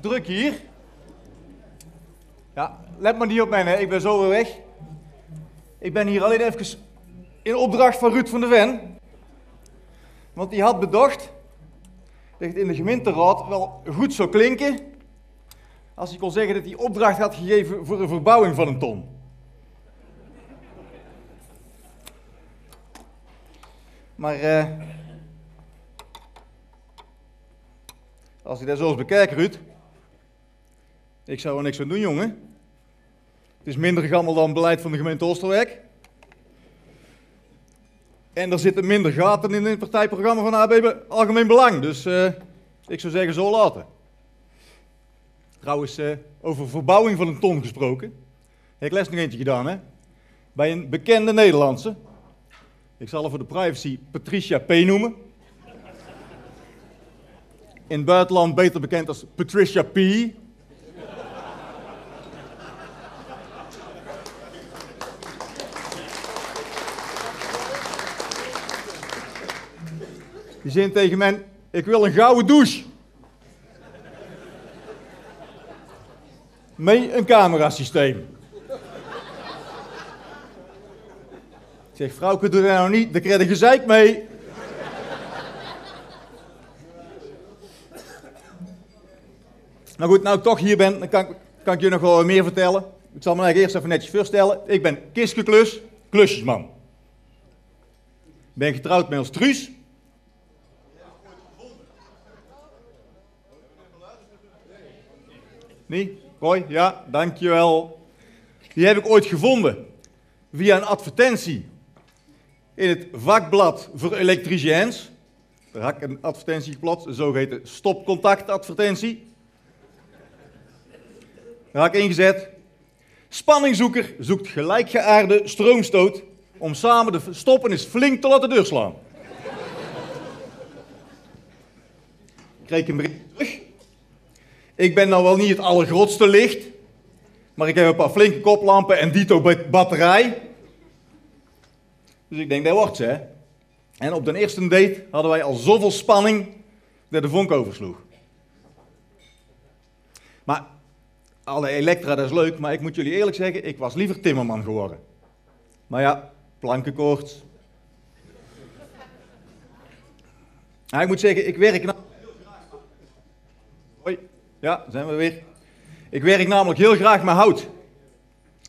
druk hier. Ja, let maar niet op mij, hè. ik ben zo weer weg. Ik ben hier alleen even in opdracht van Ruud van der Ven. Want die had bedacht dat het in de gemeenteraad wel goed zou klinken als hij kon zeggen dat hij opdracht had gegeven voor een verbouwing van een ton. Maar eh, als je dat zo eens bekijkt, Ruud, ik zou er niks aan doen, jongen. Het is minder gammel dan beleid van de gemeente Oosterwijk. En er zitten minder gaten in het partijprogramma van ABB Algemeen Belang. Dus uh, ik zou zeggen, zo laten. Trouwens, uh, over verbouwing van een ton gesproken. Heb ik les nog eentje gedaan, hè? Bij een bekende Nederlandse. Ik zal haar voor de privacy Patricia P. noemen. In het buitenland beter bekend als Patricia P. Die tegen mij, ik wil een gouden douche. Met een camerasysteem. Ik zeg, vrouwke, doe dat nou niet, daar krijg je gezeik mee. Nou goed, nou ik toch hier ben, dan kan, kan ik je nog wel meer vertellen. Ik zal me eigenlijk eerst even netjes voorstellen. Ik ben Kiske Klus, klusjesman. Ik ben getrouwd met ons Truus. Nee? Roy? Ja, dankjewel. Die heb ik ooit gevonden via een advertentie in het vakblad voor elektriciëns. Daar had ik een advertentie geplaatst, een zogeheten stopcontactadvertentie. Daar had ik ingezet. Spanningzoeker zoekt gelijkgeaarde stroomstoot om samen de stoppenis flink te laten deurslaan. Ik kreeg een bericht terug. Ik ben nou wel niet het allergrootste licht, maar ik heb een paar flinke koplampen en dito batterij. Dus ik denk, dat wordt ze. Hè? En op de eerste date hadden wij al zoveel spanning dat de vonk oversloeg. Maar alle elektra, dat is leuk, maar ik moet jullie eerlijk zeggen, ik was liever timmerman geworden. Maar ja, plankenkoorts. Nou, ik moet zeggen, ik werk nou ja, zijn we weer. Ik werk namelijk heel graag met hout.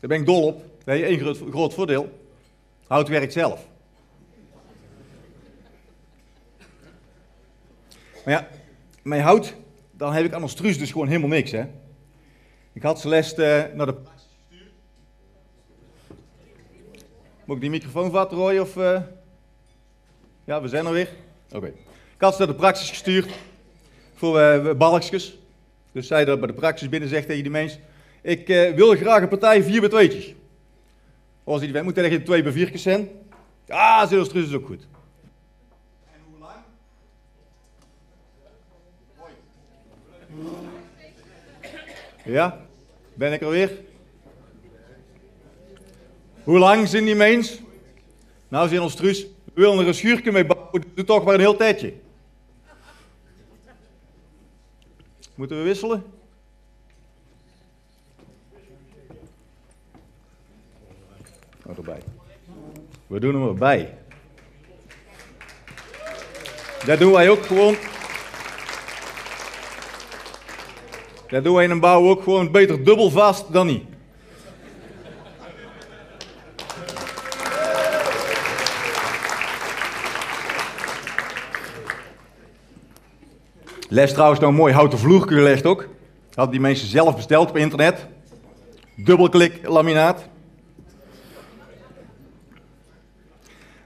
Daar ben ik dol op. Dat is één groot, voordeel. Hout werkt zelf. Maar ja, met hout, dan heb ik aan truus dus gewoon helemaal niks, hè. Ik had Celeste uh, naar de. Moet ik die microfoon vatten, Roy, of... Uh... Ja, we zijn er weer. Oké. Ik had ze naar de praxis gestuurd voor uh, balkjes. Dus zij dat bij de praxis binnen zegt tegen die mens: Ik uh, wil graag een partij 4 bij 2'tjes. Als die moet tegen de 2 bij 4 zijn. Ah, Zeelstrus is ook goed. En hoe lang? Ja, ben ik er weer? Hoe lang zijn die mens? Nou, zijn ons truus, we willen er een schuurtje mee bouwen, doe toch maar een heel tijdje. Moeten we wisselen? Oh, erbij. We doen hem erbij. Dat doen wij ook gewoon. Dat doen wij in een bouw ook gewoon beter dubbel vast dan niet. Les trouwens nou een mooi houten vloer gelegd ook. Had die mensen zelf besteld op internet. Dubbelklik laminaat.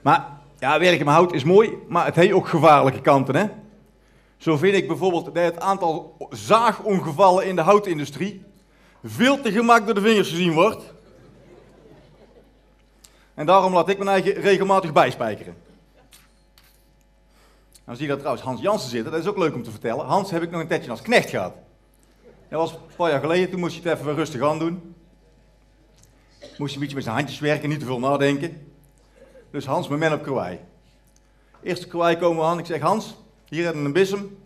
Maar ja, werken met hout is mooi, maar het heeft ook gevaarlijke kanten. Hè? Zo vind ik bijvoorbeeld dat het aantal zaagongevallen in de houtindustrie veel te gemakkelijk door de vingers gezien wordt. En daarom laat ik mijn eigen regelmatig bijspijkeren. Dan zie je dat trouwens Hans Jansen zitten, dat is ook leuk om te vertellen. Hans heb ik nog een tijdje als knecht gehad. Dat was een paar jaar geleden, toen moest je het even rustig aan doen. Moest je een beetje met zijn handjes werken, niet te veel nadenken. Dus Hans met men op kwaai. Eerste kwaai komen we aan, ik zeg Hans, hier hebben we een bissem,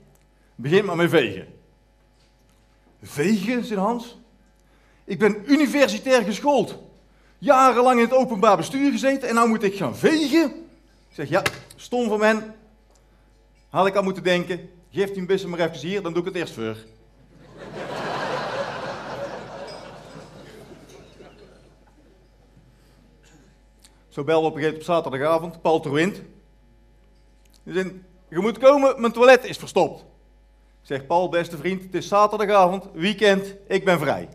begin maar met vegen. Vegen, zegt Hans. Ik ben universitair geschoold. Jarenlang in het openbaar bestuur gezeten en nou moet ik gaan vegen. Ik zeg, ja, stom van men. Had ik aan moeten denken, geef die bussen maar even hier, dan doe ik het eerst voor. Zo bellen we op een gegeven moment op zaterdagavond, Paul Terwind. Je moet komen, mijn toilet is verstopt. Zegt Paul, beste vriend, het is zaterdagavond, weekend, ik ben vrij.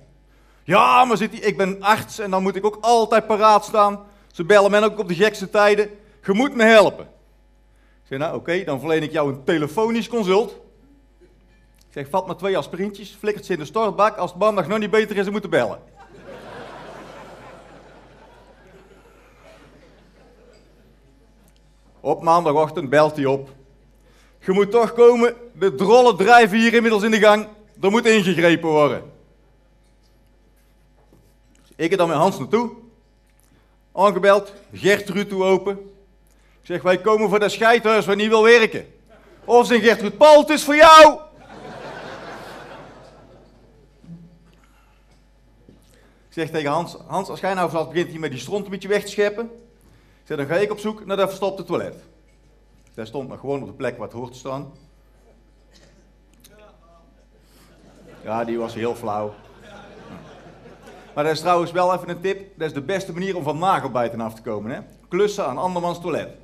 Ja, maar zit hij, ik ben arts en dan moet ik ook altijd paraat staan. Ze bellen mij ook op de gekste tijden. Je moet me helpen. Zeg, nou oké, dan verleen ik jou een telefonisch consult. Ik zeg, vat maar twee aspirintjes, flikkert ze in de stortbak. Als het maandag nog niet beter is, ze moeten bellen. Op maandagochtend belt hij op. Je moet toch komen, de drollen drijven hier inmiddels in de gang. Er moet ingegrepen worden. Ik heb dan met Hans naartoe. Aangebeld, Gertrude toe open. Zeg, wij komen voor dat scheidhuis waar niet wil werken. Of zijn Paul, het is voor jou. Ik zeg tegen Hans, Hans, als jij nou vast begint hier met die stront een beetje weg te scheppen. Zeg, dan ga ik op zoek naar dat verstopte toilet. Daar stond maar gewoon op de plek waar het hoort te staan. Ja, die was heel flauw. Maar dat is trouwens wel even een tip. Dat is de beste manier om van nagelbijten af te komen. Hè? Klussen aan andermans toilet.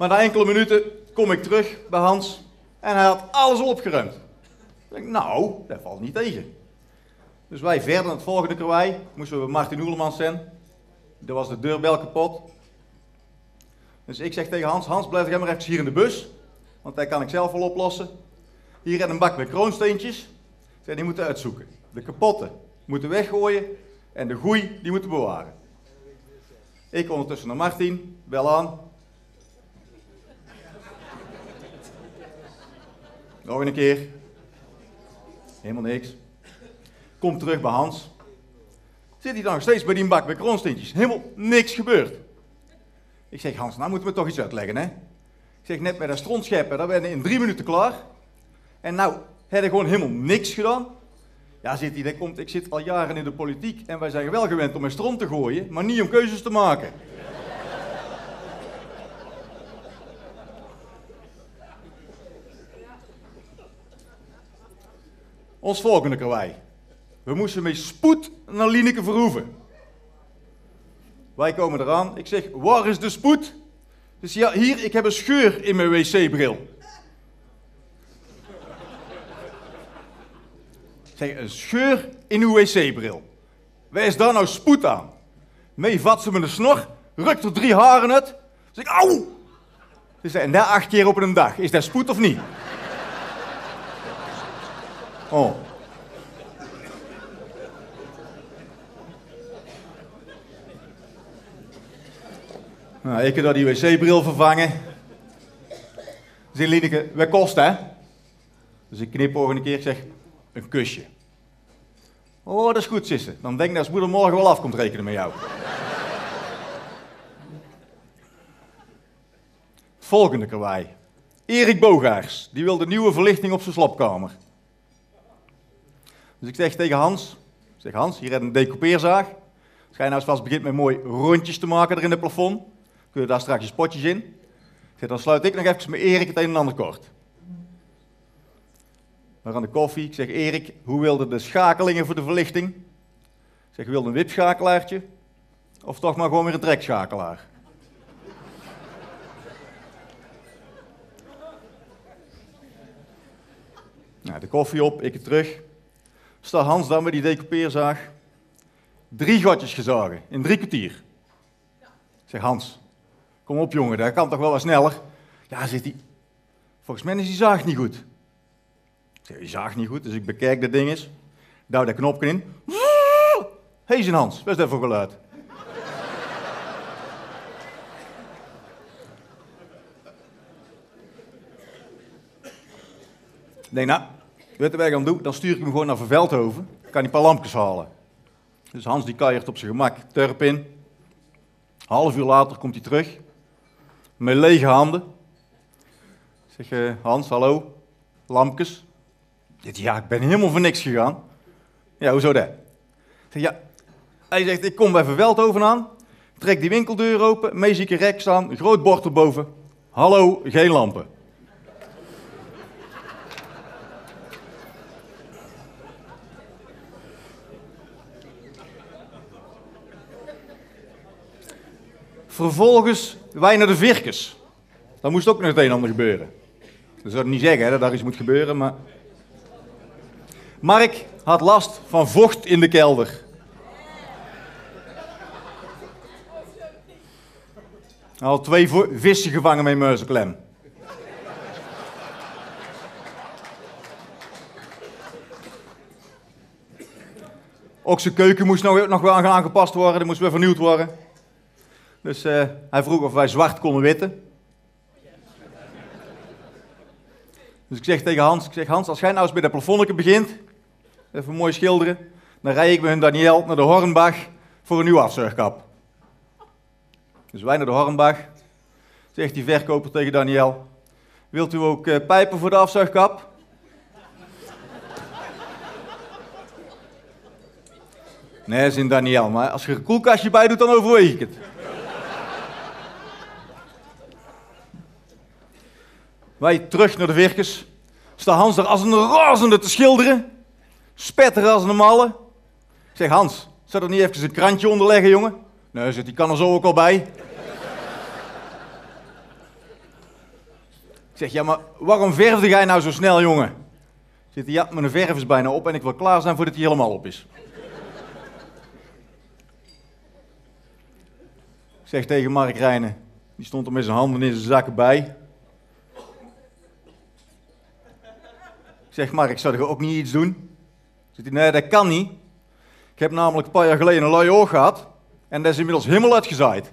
Maar na enkele minuten kom ik terug bij Hans en hij had alles opgeruimd. Ik denk, nou, dat valt niet tegen. Dus wij verder naar het volgende karwei. Moesten we bij Martin Oelemans zijn. Er was de deurbel kapot. Dus ik zeg tegen Hans, Hans blijf jij maar even hier in de bus. Want dat kan ik zelf wel oplossen. Hier in een bak met kroonsteentjes. Zeg, die moeten uitzoeken. De kapotte moeten weggooien. En de goeie, die moeten bewaren. Ik ondertussen naar Martin, bel aan. Nog een keer. Helemaal niks. Kom terug bij Hans. Zit hij dan nog steeds bij die bak met kroonsteentjes? Helemaal niks gebeurd. Ik zeg, Hans, nou moeten we toch iets uitleggen, hè? Ik zeg, net met dat strontscheppen, daar ben je in drie minuten klaar. En nou, heb je gewoon helemaal niks gedaan. Ja, zit hij, komt, ik zit al jaren in de politiek en wij zijn wel gewend om een stront te gooien, maar niet om keuzes te maken. Ons volgende karwei. We moesten met spoed naar Lineke Verhoeven. Wij komen eraan. Ik zeg, waar is de spoed? Dus ja, hier, ik heb een scheur in mijn wc-bril. Zeg, een scheur in uw wc-bril. Waar is daar nou spoed aan? Mee vat ze me de snor, rukt er drie haren uit. Zeg, auw! Dus, en daar acht keer op een dag. Is dat spoed of niet? Oh. Nou, ik heb daar die wc-bril vervangen. Zin Lieneke, wat kost hè? Dus ik knip een keer, ik zeg, een kusje. Oh, dat is goed, zussen. Dan denk ik dat moeder morgen wel af komt rekenen met jou. Volgende karwei. Erik Bogaars, die wil de nieuwe verlichting op zijn slapkamer. Dus ik zeg tegen Hans, zeg Hans, hier heb een decoupeerzaag. Als jij nou eens vast begint met mooi rondjes te maken er in het plafond, kun je daar straks je spotjes in. Ik zeg, dan sluit ik nog even met Erik het een en ander kort. Maar aan de koffie, ik zeg Erik, hoe wilde de schakelingen voor de verlichting? Ik zeg, wilde een wipschakelaartje? Of toch maar gewoon weer een trekschakelaar? Nou, de koffie op, ik terug. Sta Hans dan met die decoupeerzaag. Drie gatjes gezagen, in drie kwartier. Ik zeg, Hans, kom op jongen, dat kan toch wel wat sneller? Ja, zit hij. Volgens mij is die zaag niet goed. Ik zeg, die zaag niet goed, dus ik bekijk dat ding eens. Douw dat knopje in. Hé, hey, zijn Hans, is dat voor geluid? Denk, nou, weet je wat ik dan doe? Dan stuur ik hem gewoon naar Verveldhoven. Kan hij een paar lampjes halen. Dus Hans die kajert op zijn gemak, turp in. Half uur later komt hij terug. Met lege handen. Ik zeg, eh, Hans, hallo, lampjes. Ja, ik ben helemaal voor niks gegaan. Ja, hoezo dat? Zeg, ja, hij zegt, ik kom bij Verveldhoven aan, trek die winkeldeur open, meezieke rek staan, groot bord erboven. Hallo, geen lampen. Vervolgens wij naar de Virkes. Dan moest ook nog het een en ander gebeuren. Dat zou ik niet zeggen hè, dat daar iets moet gebeuren, maar... Mark had last van vocht in de kelder. Had twee vissen gevangen met een muizenklem. Ook zijn keuken moest nog, nog wel aangepast worden, die moest weer vernieuwd worden. Dus eh, hij vroeg of wij zwart konden witten. Dus ik zeg tegen Hans, ik zeg Hans, als jij nou eens bij de plafonnetje begint, even mooi schilderen, dan rij ik met hun Daniel naar de Hornbach voor een nieuwe afzuigkap. Dus wij naar de Hornbach, zegt die verkoper tegen Daniel, wilt u ook eh, pijpen voor de afzuigkap? Nee, zin Daniel, maar als je een koelkastje bij doet, dan overweeg ik het. Wij terug naar de Virkes. Staat Hans er als een razende te schilderen. Spetter als een malle. Ik zeg Hans, zou er niet even een krantje onder leggen, jongen? Nee, zegt, die kan er zo ook al bij. Ik zeg, ja, maar waarom verfde jij nou zo snel, jongen? Zit hij, ja, mijn verf is bijna op en ik wil klaar zijn voordat hij helemaal op is. Ik zeg tegen Mark Rijnen, die stond er met zijn handen in zijn zakken bij. Ik zeg, Mark, zou je ook niet iets doen? Zegt hij, nee, dat kan niet. Ik heb namelijk een paar jaar geleden een luie oog gehad en dat is inmiddels helemaal uitgezaaid.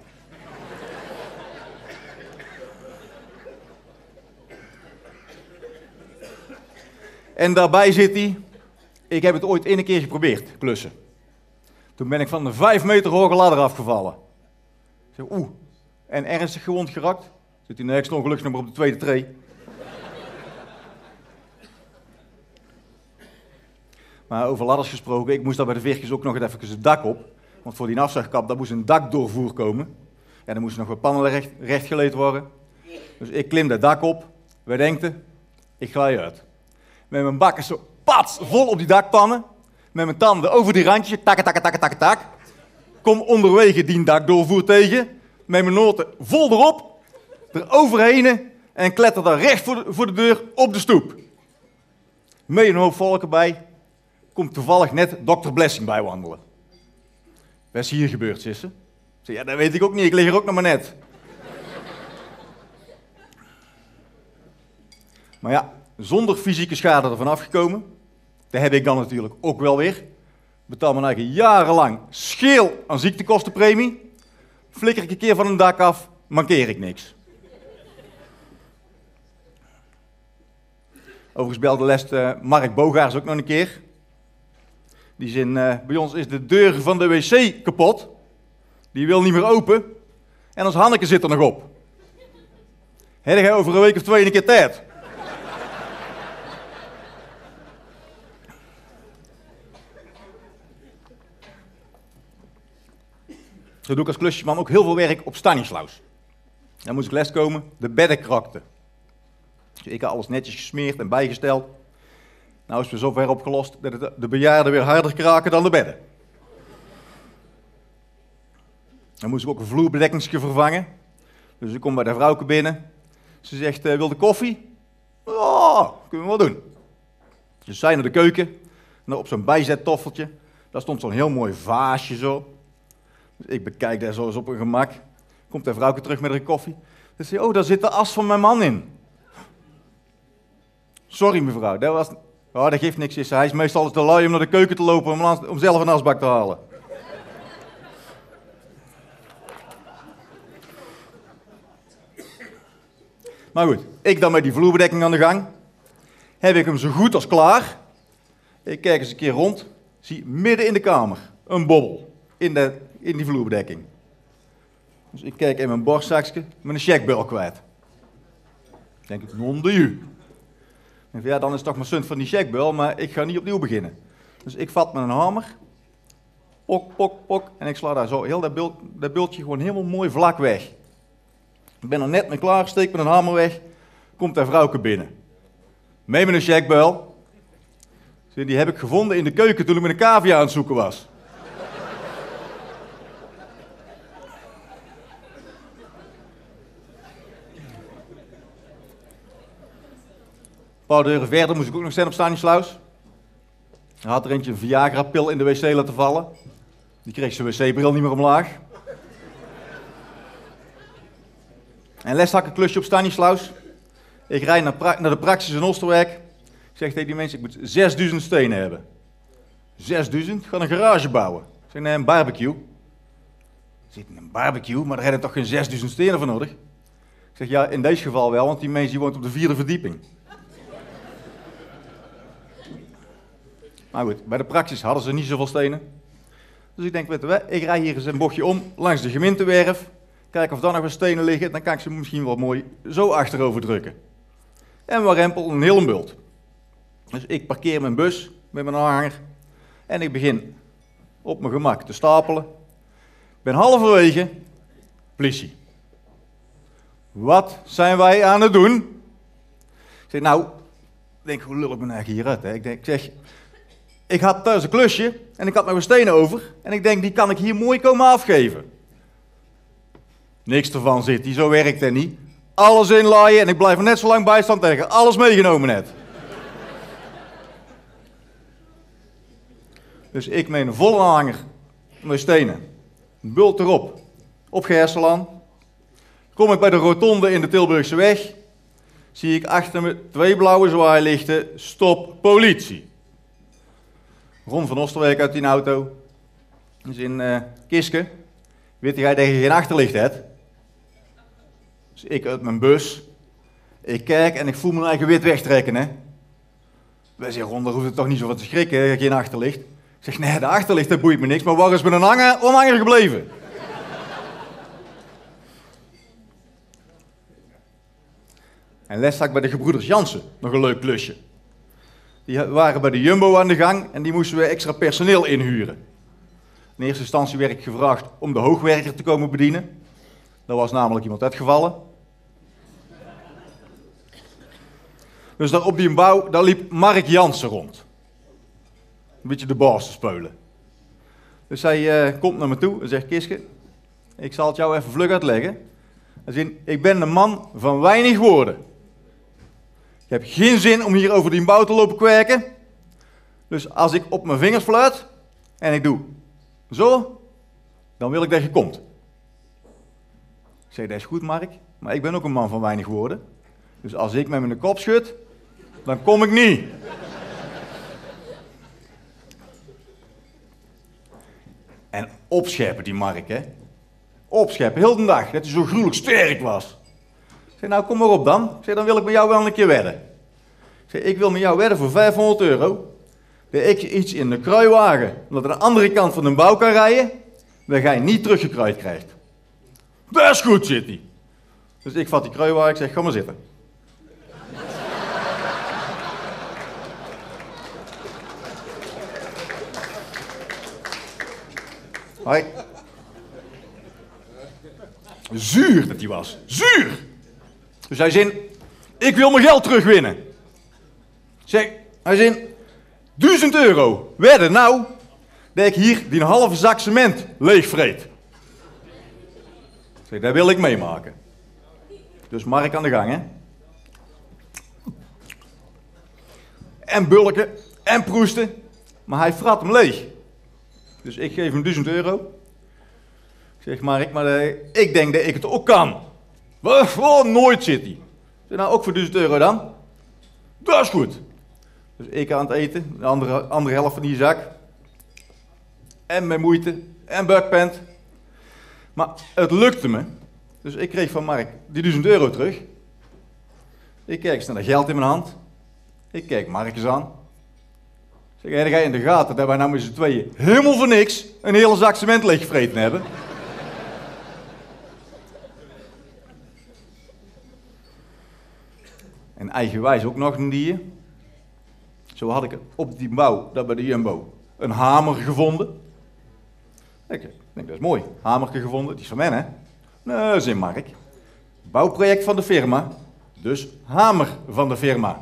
En daarbij zit hij, ik heb het ooit één keer geprobeerd, klussen. Toen ben ik van een vijf meter hoge ladder afgevallen. Ik zeg, oeh, en ernstig gewond geraakt? Zit hij, nee, ik stond gelukkig nog maar op de tweede tree. Maar over ladders gesproken, ik moest daar bij de Virkers ook nog even het dak op. Want voor die afzuigkap, daar moest een dakdoorvoer komen. En dan moesten nog wat pannen recht, rechtgeleed worden. Dus ik klim dat dak op. Wij denken, ik glij uit. Met mijn bakken zo pats, vol op die dakpannen. Met mijn tanden over die randjes, tak, tak, tak, tak, tak. Kom onderwege die dakdoorvoer tegen. Met mijn noten vol erop. Er overheen en kletter daar recht voor de, voor de deur op de stoep. Met een hoop volk erbij komt toevallig net dokter Blessing bij wandelen. Wat hier gebeurd, Sisse? Ik zeg, ja, dat weet ik ook niet, ik lig er ook nog maar net. Maar ja, zonder fysieke schade ervan afgekomen. Dat heb ik dan natuurlijk ook wel weer. Betaal mijn eigen jarenlang scheel aan ziektekostenpremie. Flikker ik een keer van een dak af, mankeer ik niks. Overigens belde les uh, Mark Bogaars ook nog een keer. Die zin, uh, bij ons is de deur van de wc kapot. Die wil niet meer open. En ons Hanneke zit er nog op. Heb jij over een week of twee een keer tijd? Zo doe ik als klusjesman ook heel veel werk op Stanislaus. Dan moest ik les komen, de bedden krakten. Dus ik had alles netjes gesmeerd en bijgesteld. Nou is het zover opgelost dat de bejaarden weer harder kraken dan de bedden. Dan moest ik ook een vloerbedekkingsje vervangen. Dus ik kom bij de vrouwke binnen. Ze zegt, uh, wil de koffie? Ja, kunnen we wel doen. Dus zij naar de keuken. En op zo'n bijzettoffeltje. Daar stond zo'n heel mooi vaasje zo. Dus ik bekijk daar zo eens op een gemak. Komt de vrouwke terug met haar koffie. Ze zegt, oh, daar zit de as van mijn man in. Sorry mevrouw, dat was... Oh, dat geeft niks. Is. Hij is meestal te lui om naar de keuken te lopen om, om zelf een asbak te halen. Maar goed, ik dan met die vloerbedekking aan de gang. Heb ik hem zo goed als klaar. Ik kijk eens een keer rond. Zie midden in de kamer een bobbel in, de, in die vloerbedekking. Dus ik kijk in mijn borstzakje, met een checkbel kwijt. denk ik, non de. En ja, dan is toch maar sunt van die checkbel, maar ik ga niet opnieuw beginnen. Dus ik vat met een hamer, pok, pok, pok, en ik sla daar zo heel dat, bult, dat gewoon helemaal mooi vlak weg. Ik ben er net mee klaar, steek met een hamer weg, komt daar vrouwke binnen. Mee met een checkbel. Die heb ik gevonden in de keuken toen ik met een cavia aan het zoeken was. Paar deuren verder moest ik ook nog zijn op Stanislaus. Hij had er eentje een Viagra-pil in de wc laten vallen. Die kreeg zijn wc-bril niet meer omlaag. En les had een klusje op Stanislaus. Ik rijd naar, naar, de praxis in Oosterwijk. Ik zeg tegen die mensen, ik moet 6000 stenen hebben. 6000? Ik ga een garage bouwen. Ik zeg, nee, een barbecue. Zit in een barbecue, maar daar heb je toch geen 6000 stenen voor nodig? Ik zeg, ja, in deze geval wel, want die mensen die woont op de vierde verdieping. Maar goed, bij de praxis hadden ze niet zoveel stenen. Dus ik denk, ik rij hier eens een bochtje om langs de gemeentewerf. Kijken of daar nog wat stenen liggen. Dan kan ik ze misschien wel mooi zo achterover drukken. En we rempel een hele bult. Dus ik parkeer mijn bus met mijn aanhanger. En ik begin op mijn gemak te stapelen. Ik ben halverwege. Politie. Wat zijn wij aan het doen? Ik zeg, nou, ik denk, hoe lul ik me eigenlijk hieruit? Hè? Ik, denk, ik zeg, ik had thuis een klusje en ik had een stenen over. En ik denk, die kan ik hier mooi komen afgeven. Niks ervan zit die, zo werkt het niet. Alles inlaaien en ik blijf er net zo lang bij staan tegen. Alles meegenomen net. dus ik meen een volle aanhanger met stenen. Een bult erop. Op Gerselaan. Kom ik bij de rotonde in de Tilburgse weg. Zie ik achter me twee blauwe zwaailichten. Stop politie. Ron van Osterwijk uit die auto. is in uh, Kiske. Weet jij dat je geen achterlicht hebt? Dus ik uit mijn bus. Ik kijk en ik voel mijn eigen wit wegtrekken. Hè? Wij zeggen, Ron, daar hoeft het toch niet zo van te schrikken, geen achterlicht. Ik zeg, nee, de achterlicht, dat boeit me niks. Maar waar is mijn hanger, onhanger gebleven? en les ik bij de gebroeders Jansen. Nog een leuk klusje. Die waren bij de Jumbo aan de gang en die moesten we extra personeel inhuren. In eerste instantie werd ik gevraagd om de hoogwerker te komen bedienen. Daar was namelijk iemand uitgevallen. Dus daar op die bouw, daar liep Mark Jansen rond. Een beetje de baas te speulen. Dus hij uh, komt naar me toe en zegt, Kiske, ik zal het jou even vlug uitleggen. Hij ik ben een man van weinig woorden. Ik heb geen zin om hier over die bouw te lopen kwerken. Dus als ik op mijn vingers fluit en ik doe zo, dan wil ik dat je komt. Ik zeg, dat is goed Mark, maar ik ben ook een man van weinig woorden. Dus als ik met mijn kop schud, dan kom ik niet. en opscheppen die Mark, hè. Opscheppen, heel de dag, dat hij zo gruwelijk sterk was. Zei, nou kom maar op dan. Zei, dan wil ik met jou wel een keer wedden. Ik zei, ik wil met jou wedden voor 500 euro. Dat ik iets in de kruiwagen, omdat aan de andere kant van de bouw kan rijden, ga je niet teruggekruid krijgt. Dat is goed, zit. Dus ik vat die kruiwagen, ik zeg, ga maar zitten. Hoi. Zuur dat hij was. Zuur! Dus hij zei, ik wil mijn geld terugwinnen. Zeg, hij zei, duizend euro. Wedden nou, dat ik hier die halve zak cement leegvreet. Zeg, dat wil ik meemaken. Dus Mark aan de gang, hè. En bulken, en proesten. Maar hij frat hem leeg. Dus ik geef hem duizend euro. Ik zeg, Mark, maar uh, ik denk dat ik het ook kan. Oh, nooit zit hij. Zeg nou, ook voor 1000 euro dan? Dat is goed. Dus ik aan het eten, de andere, andere helft van die zak. En mijn moeite, en buikpent. Maar het lukte me. Dus ik kreeg van Mark die 1000 euro terug. Ik kijk eens naar geld in mijn hand. Ik kijk Mark eens aan. Zeg, jij ga je in de gaten dat wij nou met z'n tweeën helemaal voor niks een hele zak cement leeggevreten hebben. En eigenwijs ook nog een dier. Zo had ik op die bouw, daar bij de Jumbo, een hamer gevonden. Ik denk, dat is mooi. Hamerke gevonden, die is van mij, hè? Nee, zin Mark. Bouwproject van de firma, dus hamer van de firma.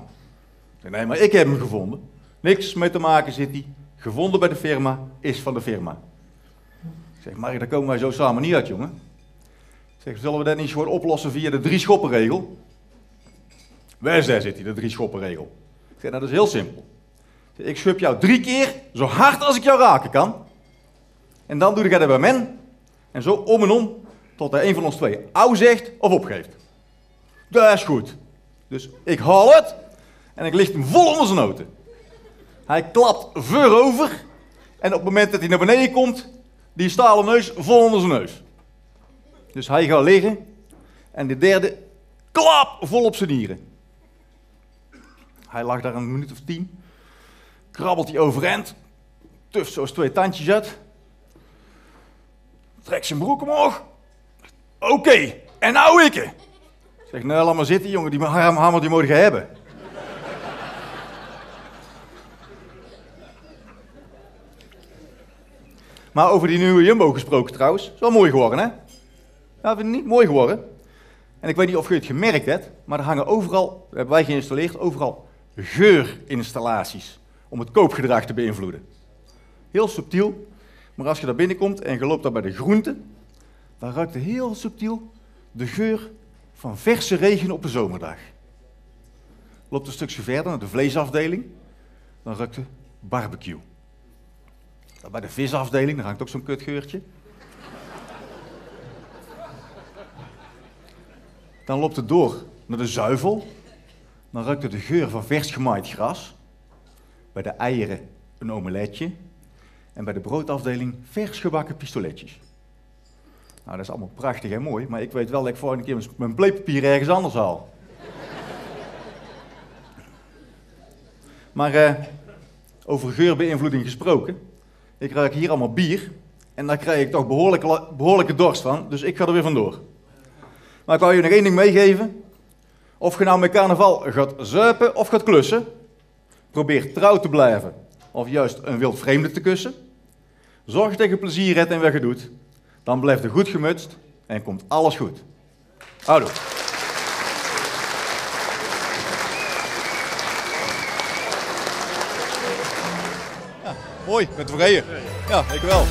Nee, maar ik heb hem gevonden. Niks mee te maken zit hij. Gevonden bij de firma, is van de firma. Ik zeg, Mark, daar komen wij zo samen niet uit, jongen. Ik zeg, zullen we dat niet gewoon oplossen via de drie schoppenregel? Daar zit hij, de drie schoppenregel? Ik zeg, nou, dat is heel simpel. Ik schub jou drie keer, zo hard als ik jou raken kan. En dan doe ik dat bij men. En zo om en om, tot er een van ons twee au zegt of opgeeft. Dat is goed. Dus ik haal het en ik licht hem vol onder zijn noten. Hij klapt voorover en op het moment dat hij naar beneden komt, die stalen neus vol onder zijn neus. Dus hij gaat liggen en de derde klap vol op zijn nieren. Hij lag daar een minuut of tien, krabbelt hij overeind, tuft zoals twee tandjes uit, trekt zijn broek omhoog. Oké, en nou ik. Zeg, nou laat maar zitten jongen, die hamer die moet je hebben. Maar over die nieuwe Jumbo gesproken trouwens. Is wel mooi geworden, hè? Ja, vind niet mooi geworden? En ik weet niet of je het gemerkt hebt, maar er hangen overal, hebben wij geïnstalleerd, overal geurinstallaties. Om het koopgedrag te beïnvloeden. Heel subtiel, maar als je daar binnenkomt en je loopt daar bij de groenten, dan ruikt het heel subtiel de geur van verse regen op een zomerdag. Loopt een stukje verder naar de vleesafdeling, dan ruikt de barbecue. Bij de visafdeling, daar hangt ook zo'n kutgeurtje. Dan loopt het door naar de zuivel. Dan ruikt het de geur van vers gemaaid gras. Bij de eieren een omeletje. En bij de broodafdeling vers gebakken pistoletjes. Nou, dat is allemaal prachtig en mooi, maar ik weet wel dat ik volgende keer mijn pleepapier ergens anders haal. maar eh, over geurbeïnvloeding gesproken. Ik ruik hier allemaal bier. En daar krijg ik toch behoorlijke, behoorlijke dorst van. Dus ik ga er weer vandoor. Maar ik wou je nog één ding meegeven. Of je nou met carnaval gaat zuipen of gaat klussen. Probeer trouw te blijven. Of juist een wild vreemde te kussen. Zorg dat je plezier hebt en wat je doet. Dan blijft er goed gemutst en komt alles goed. Houdoe. Mooi, met tevreden. Ja, ik wel.